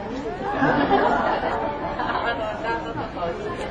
まずはちゃんとそこを続けて。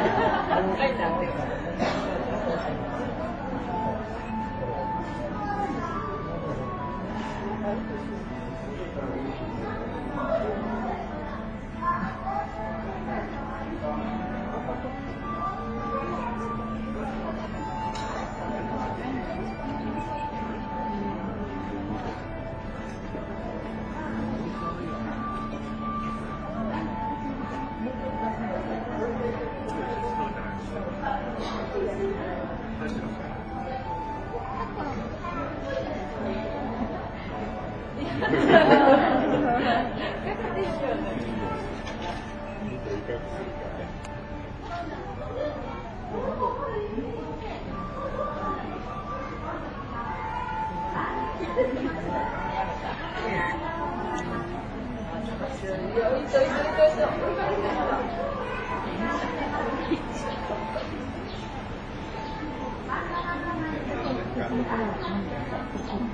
我跟你讲这个。な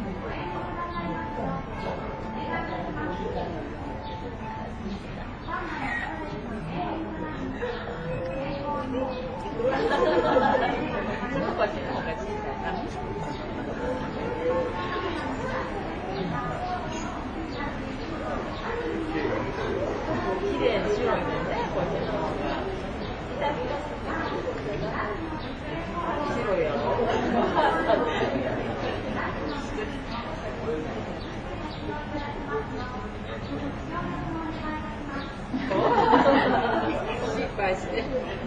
っ失敗して。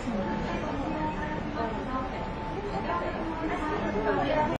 すみません。